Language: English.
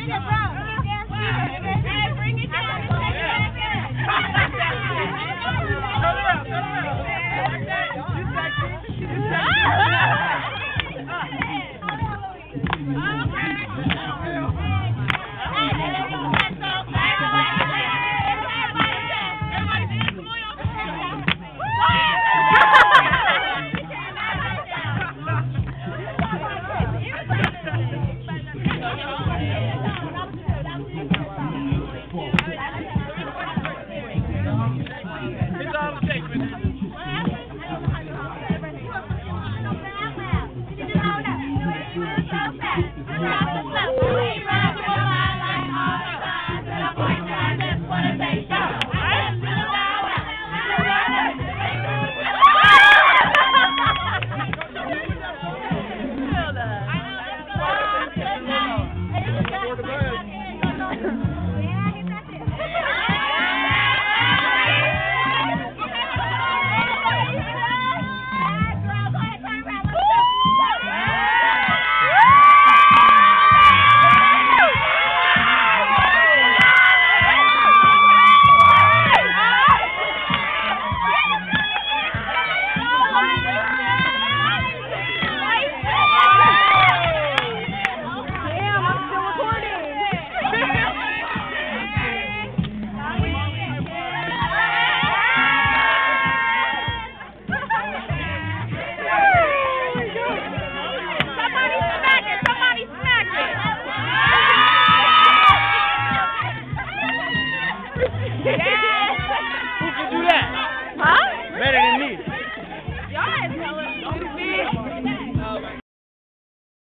Bring it down.